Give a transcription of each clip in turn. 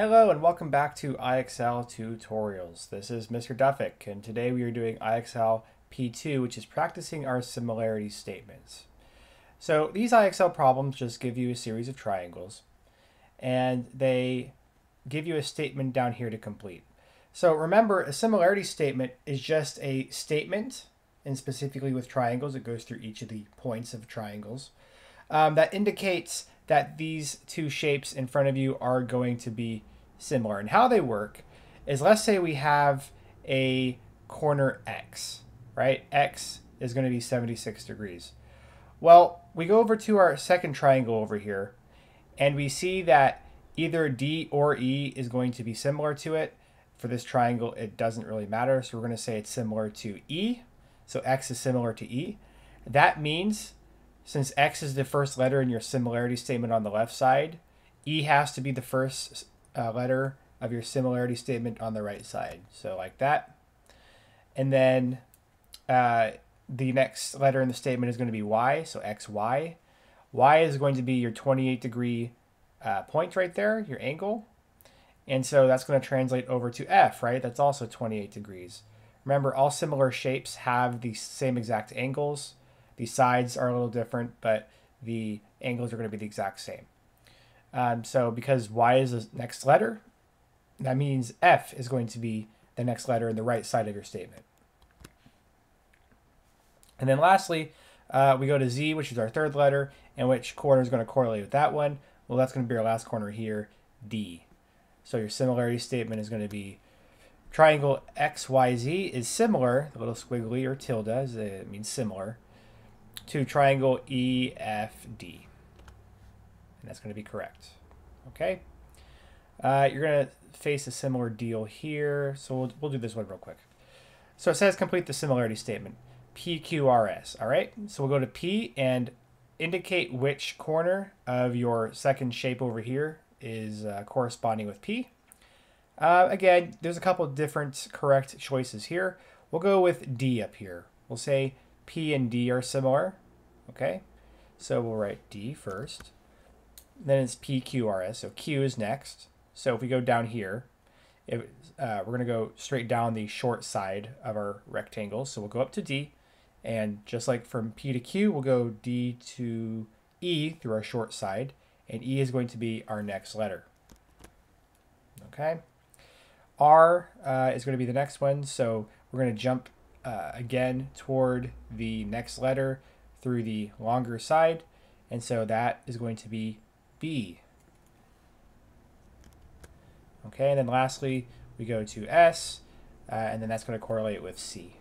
Hello and welcome back to IXL tutorials. This is Mr. Duffek and today we are doing IXL P2 which is practicing our similarity statements. So these IXL problems just give you a series of triangles and they give you a statement down here to complete. So remember a similarity statement is just a statement and specifically with triangles it goes through each of the points of triangles um, that indicates that these two shapes in front of you are going to be similar. And how they work is let's say we have a corner X, right? X is going to be 76 degrees. Well, we go over to our second triangle over here and we see that either D or E is going to be similar to it. For this triangle, it doesn't really matter. So we're going to say it's similar to E. So X is similar to E. That means since X is the first letter in your similarity statement on the left side, E has to be the first uh, letter of your similarity statement on the right side. So like that. And then uh, the next letter in the statement is going to be Y, so XY. Y is going to be your 28 degree uh, point right there, your angle. And so that's going to translate over to F, right? That's also 28 degrees. Remember, all similar shapes have the same exact angles. The sides are a little different, but the angles are going to be the exact same. Um, so because y is the next letter, that means f is going to be the next letter in the right side of your statement. And then lastly, uh, we go to z, which is our third letter, and which corner is going to correlate with that one. Well, that's going to be our last corner here, d. So your similarity statement is going to be triangle XYZ is similar, the little squiggly or tilde is, it means similar, to triangle EFD. And that's going to be correct. Okay. Uh, you're going to face a similar deal here. So we'll, we'll do this one real quick. So it says complete the similarity statement. PQRS. All right. So we'll go to P and indicate which corner of your second shape over here is uh, corresponding with P. Uh, again, there's a couple different correct choices here. We'll go with D up here. We'll say P and D are similar. Okay, so we'll write D first. Then it's P, Q, R, S. So Q is next. So if we go down here, it, uh, we're going to go straight down the short side of our rectangle. So we'll go up to D. And just like from P to Q, we'll go D to E through our short side. And E is going to be our next letter. Okay. R uh, is going to be the next one. So we're going to jump uh, again toward the next letter through the longer side. And so that is going to be B. Okay, and then lastly, we go to S, uh, and then that's going to correlate with C.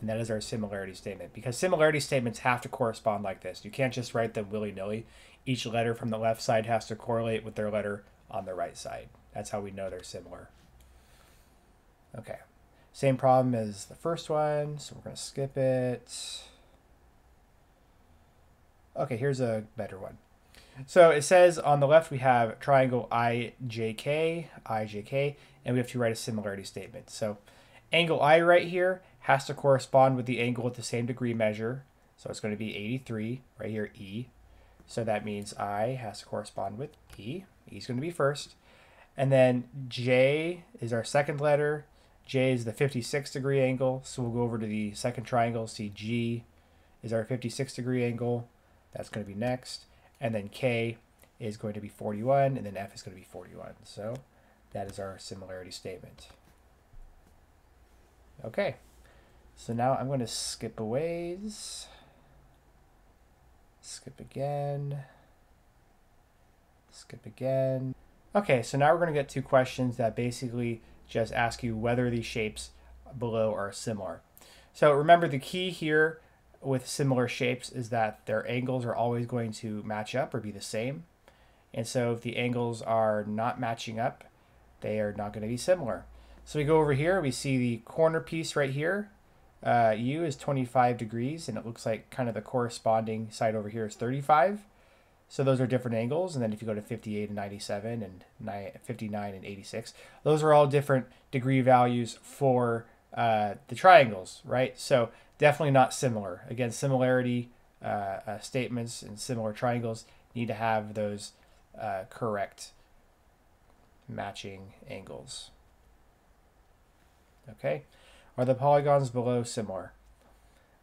And that is our similarity statement. Because similarity statements have to correspond like this. You can't just write them willy-nilly. Each letter from the left side has to correlate with their letter on the right side. That's how we know they're similar. Okay. Same problem as the first one, so we're going to skip it. Okay, here's a better one. So it says on the left we have triangle IJK, IJK, and we have to write a similarity statement. So angle I right here has to correspond with the angle at the same degree measure. So it's going to be 83, right here, E. So that means I has to correspond with E. E is going to be first. And then J is our second letter. J is the 56 degree angle. So we'll go over to the second triangle, see G is our 56 degree angle. That's going to be next. And then K is going to be 41, and then F is going to be 41. So that is our similarity statement. Okay, so now I'm going to skip a ways. Skip again. Skip again. Okay, so now we're going to get two questions that basically just ask you whether these shapes below are similar. So remember the key here with similar shapes is that their angles are always going to match up or be the same. And so if the angles are not matching up, they are not going to be similar. So we go over here, we see the corner piece right here. Uh, U is 25 degrees, and it looks like kind of the corresponding side over here is 35. So those are different angles. And then if you go to 58 and 97 and 59 and 86, those are all different degree values for uh, the triangles, right? So definitely not similar. Again, similarity uh, uh, statements and similar triangles need to have those uh, correct matching angles. Okay, are the polygons below similar?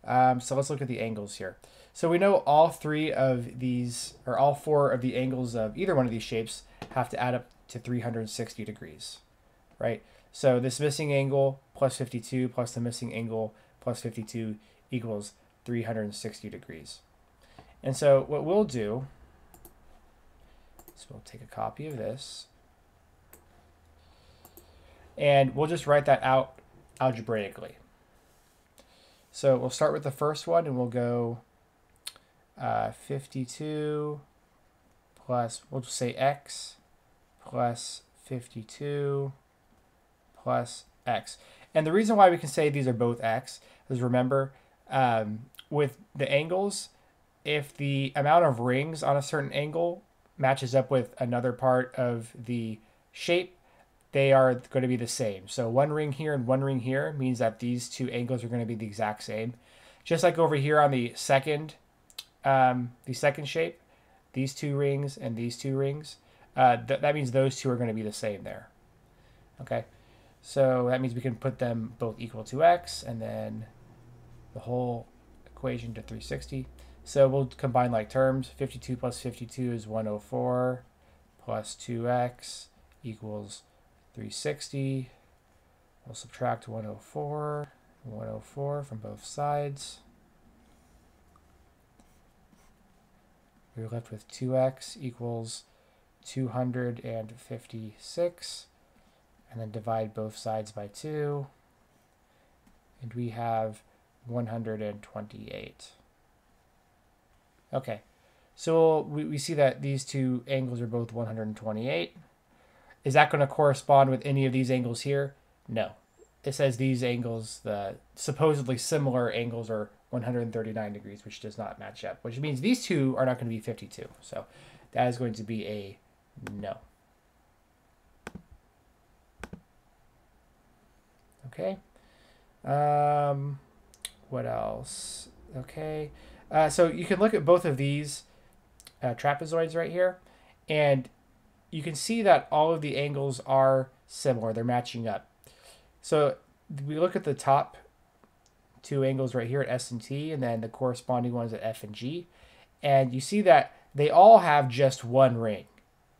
Um, so let's look at the angles here. So we know all three of these, or all four of the angles of either one of these shapes have to add up to 360 degrees, right? So this missing angle plus 52 plus the missing angle plus 52 equals 360 degrees. And so what we'll do is we'll take a copy of this and we'll just write that out algebraically. So we'll start with the first one and we'll go uh, 52 plus, we'll just say x plus 52 plus x. And the reason why we can say these are both x is remember, um, with the angles, if the amount of rings on a certain angle matches up with another part of the shape, they are going to be the same. So one ring here and one ring here means that these two angles are going to be the exact same. Just like over here on the second, um, the second shape, these two rings and these two rings, uh, th that means those two are going to be the same there. Okay, so that means we can put them both equal to x and then the whole equation to 360. So we'll combine like terms. 52 plus 52 is 104 plus 2x equals 360. We'll subtract 104, 104 from both sides. We're left with 2x equals 256. And then divide both sides by 2. And we have 128. Okay, so we, we see that these two angles are both 128. Is that going to correspond with any of these angles here? No. It says these angles, the supposedly similar angles are 139 degrees, which does not match up, which means these two are not going to be 52. So that is going to be a no. Okay. Um, what else? Okay. Uh, so you can look at both of these uh, trapezoids right here, and you can see that all of the angles are similar. They're matching up. So we look at the top two angles right here at S and T, and then the corresponding ones at F and G. And you see that they all have just one ring,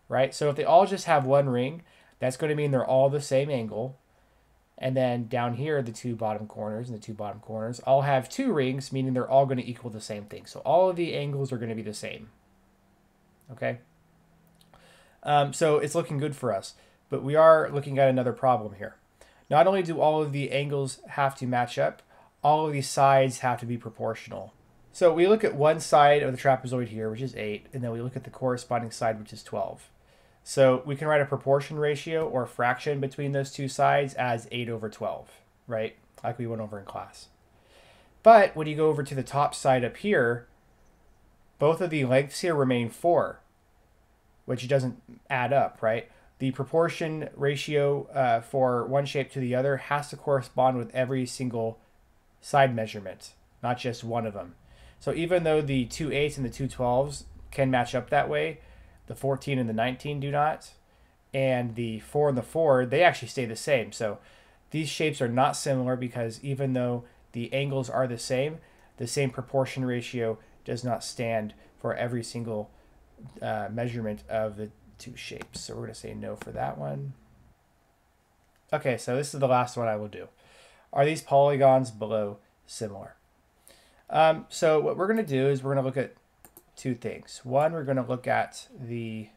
right? So if they all just have one ring, that's going to mean they're all the same angle. And then down here, the two bottom corners and the two bottom corners all have two rings, meaning they're all going to equal the same thing. So all of the angles are going to be the same. Okay? Um, so it's looking good for us. But we are looking at another problem here. Not only do all of the angles have to match up, all of these sides have to be proportional. So we look at one side of the trapezoid here, which is 8, and then we look at the corresponding side, which is 12. So we can write a proportion ratio or fraction between those two sides as 8 over 12, right? Like we went over in class. But when you go over to the top side up here, both of the lengths here remain 4 which doesn't add up, right? The proportion ratio uh, for one shape to the other has to correspond with every single side measurement, not just one of them. So even though the two eights and the two twelves can match up that way, the 14 and the 19 do not, and the 4 and the 4, they actually stay the same. So these shapes are not similar because even though the angles are the same, the same proportion ratio does not stand for every single uh, measurement of the two shapes. So we're going to say no for that one. Okay, so this is the last one I will do. Are these polygons below similar? Um, so what we're going to do is we're going to look at two things. One, we're going to look at the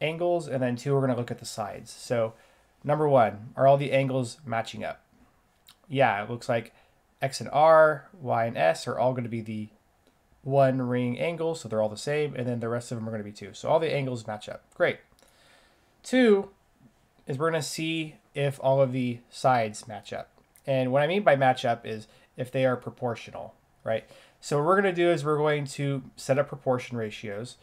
angles, and then two, we're going to look at the sides. So number one, are all the angles matching up? Yeah, it looks like X and R, Y and S are all going to be the one ring angle, so they're all the same, and then the rest of them are going to be two. So all the angles match up. Great. Two is we're going to see if all of the sides match up. And what I mean by match up is if they are proportional, right? So what we're going to do is we're going to set up proportion ratios.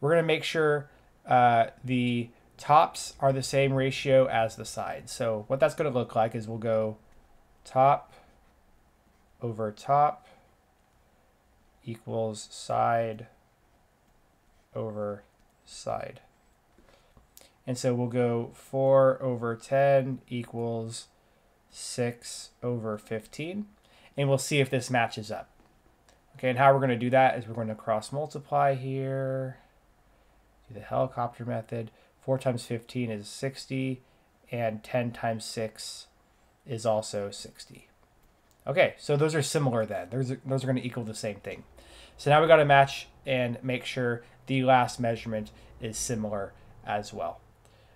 We're going to make sure uh, the tops are the same ratio as the sides. So what that's going to look like is we'll go top over top equals side over side. And so we'll go 4 over 10 equals 6 over 15. And we'll see if this matches up. Okay, and how we're going to do that is we're going to cross multiply here. Do the helicopter method. 4 times 15 is 60, and 10 times 6 is also 60. Okay, so those are similar then. Those are, those are going to equal the same thing. So now we've got to match and make sure the last measurement is similar as well.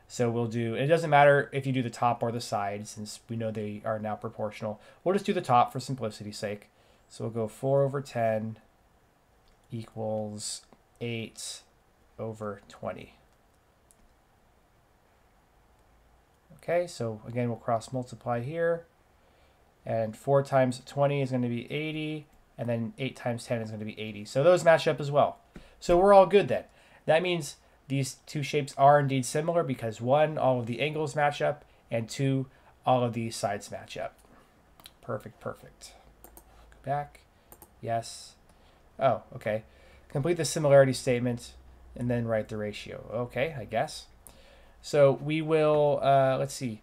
So we'll do, it doesn't matter if you do the top or the side since we know they are now proportional. We'll just do the top for simplicity's sake. So we'll go 4 over 10 equals 8 over 20. Okay, so again, we'll cross multiply here. And 4 times 20 is going to be 80. And then 8 times 10 is going to be 80. So those match up as well. So we're all good then. That means these two shapes are indeed similar because one, all of the angles match up, and two, all of these sides match up. Perfect, perfect. Back. Yes. Oh, okay. Complete the similarity statement and then write the ratio. Okay, I guess. So we will, uh, let's see.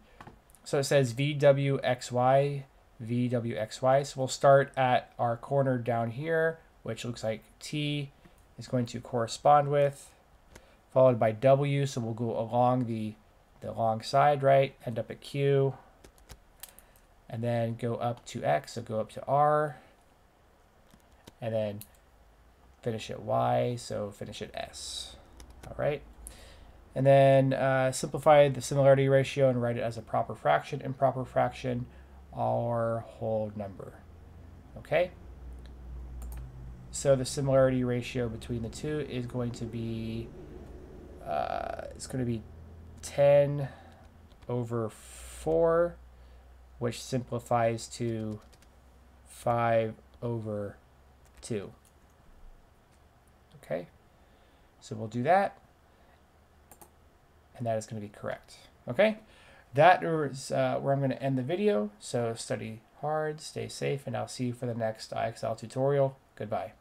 So it says VWXY, VWXY. So we'll start at our corner down here, which looks like T is going to correspond with, followed by W. So we'll go along the, the long side, right? End up at Q. And then go up to X, so go up to R. And then finish at Y, so finish at S. All right. And then uh, simplify the similarity ratio and write it as a proper fraction. Improper fraction, our whole number. Okay? So the similarity ratio between the two is going to be, uh, it's going to be 10 over 4, which simplifies to 5 over 2. Okay? So we'll do that and that is going to be correct. Okay, that is uh, where I'm going to end the video. So study hard, stay safe, and I'll see you for the next IXL tutorial. Goodbye.